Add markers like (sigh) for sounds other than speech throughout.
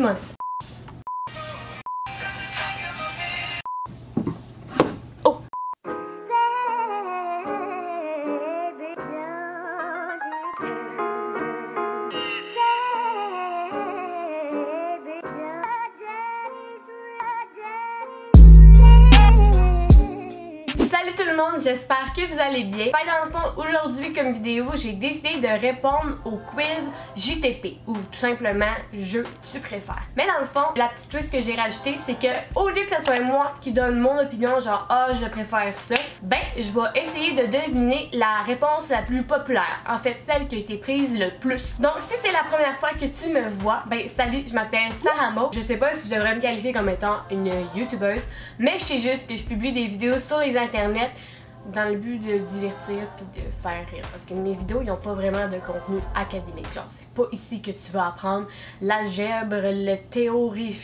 Simone. Oh! Salut tout le monde, j'espère que vous allez bien. Fait dans le fond, aujourd'hui comme vidéo, j'ai décidé de répondre au quiz JTP ou tout simplement jeu tu préfères. Mais dans le fond, la petite twist que j'ai rajoutée, c'est que au lieu que ce soit moi qui donne mon opinion, genre ah je préfère ça, ben je vais essayer de deviner la réponse la plus populaire. En fait, celle qui a été prise le plus. Donc si c'est la première fois que tu me vois, ben salut, je m'appelle Sarah Mo. Je sais pas si je devrais me qualifier comme étant une youtubeuse, mais je sais juste que je publie des vidéos sur les internets dans le but de divertir puis de faire rire. Parce que mes vidéos, ils n'ont pas vraiment de contenu académique. Genre, c'est pas ici que tu vas apprendre l'algèbre, le théorie.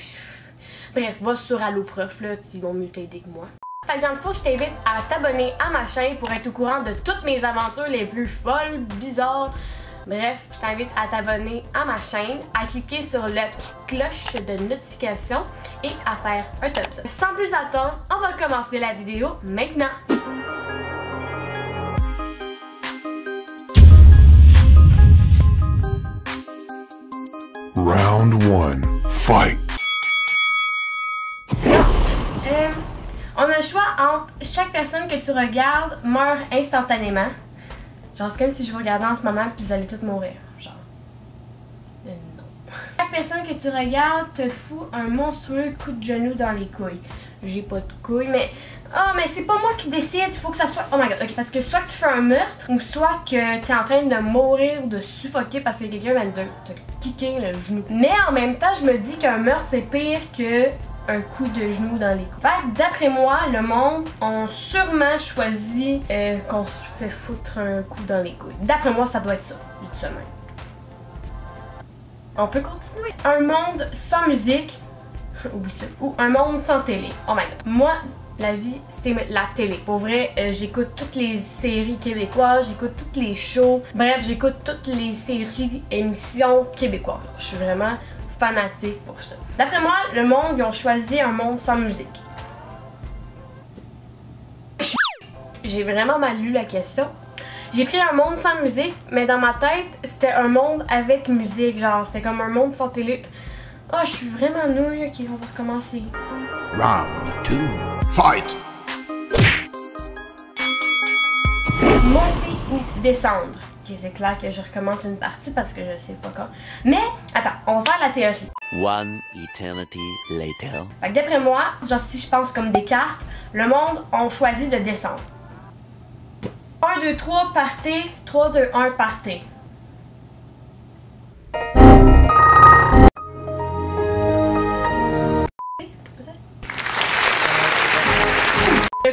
Bref, va sur AlloProf, là, ils vont mieux t'aider que moi. Fait que dans le fond, je t'invite à t'abonner à ma chaîne pour être au courant de toutes mes aventures les plus folles, bizarres. Bref, je t'invite à t'abonner à ma chaîne, à cliquer sur la cloche de notification et à faire un thumbs up. Sans plus attendre, on va commencer la vidéo maintenant. Round 1. Fight. Euh, on a le choix entre chaque personne que tu regardes meurt instantanément. Genre, c'est comme si je vous regardais en ce moment puis vous allez tous mourir. Genre. Non. Chaque personne que tu regardes te fout un monstrueux coup de genou dans les couilles. J'ai pas de couilles, mais. Oh, mais c'est pas moi qui décide, il faut que ça soit. Oh my god, ok. Parce que soit que tu fais un meurtre, ou soit que t'es en train de mourir ou de suffoquer parce que quelqu'un vient de te kicker le genou. Mais en même temps, je me dis qu'un meurtre c'est pire que un coup de genou dans les couilles. Fait que d'après moi, le monde a sûrement choisi euh, qu'on se fait foutre un coup dans les couilles. D'après moi, ça doit être ça. Je. On peut continuer. Un monde sans musique. (laughs) Oublie ça. Ou un monde sans télé. Oh my god. Moi, la vie, c'est la télé. Pour vrai, euh, j'écoute toutes les séries québécoises, j'écoute toutes les shows. Bref, j'écoute toutes les séries, émissions québécoises. Je suis vraiment fanatique pour ça. D'après moi, le monde, ils ont choisi un monde sans musique. J'ai vraiment mal lu la question. J'ai pris un monde sans musique, mais dans ma tête, c'était un monde avec musique. Genre, c'était comme un monde sans télé. Oh, je suis vraiment nouille. Ok, on va recommencer. Round 2. Fight. Monter ou descendre. Ok, c'est clair que je recommence une partie parce que je sais pas quand. Mais, attends, on va faire la théorie. One eternity later. Fait que d'après moi, genre si je pense comme des cartes, le monde a choisi de descendre. 1, 2, 3, partez. 3, 2, 1, partez.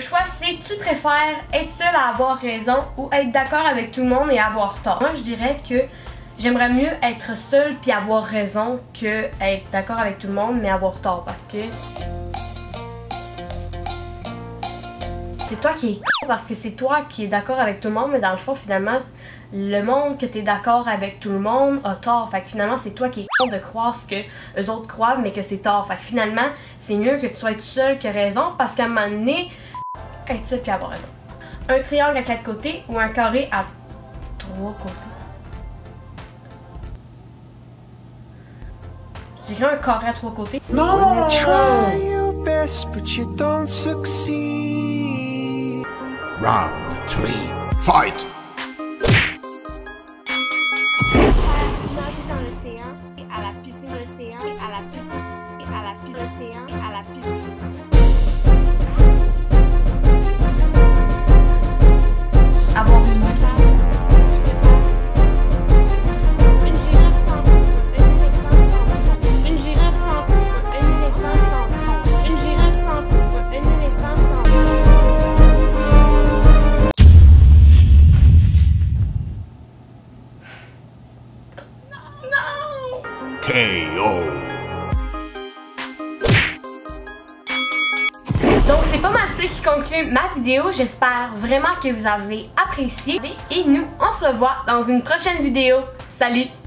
Choix c'est tu préfères être seul à avoir raison ou être d'accord avec tout le monde et avoir tort? Moi je dirais que j'aimerais mieux être seul puis avoir raison que être d'accord avec tout le monde mais avoir tort parce que c'est toi qui es parce que c'est toi qui es d'accord avec tout le monde mais dans le fond finalement le monde que tu es d'accord avec tout le monde a tort. Fait que finalement c'est toi qui es con de croire ce que les autres croient mais que c'est tort. Fait que finalement c'est mieux que tu sois seul que raison parce qu'à un moment donné être seul puis avoir raison. Un triangle à quatre côtés ou un carré à trois côtés. J'ai un carré à trois côtés. You try your best, but you don't succeed. Round 3. Fight. à la piscine de l'océan, et à la piscine, et à la piscine de l'océan, et à la piscine. KO. Donc c'est pas mal ça qui conclut ma vidéo. J'espère vraiment que vous avez apprécié. Et nous, on se revoit dans une prochaine vidéo. Salut!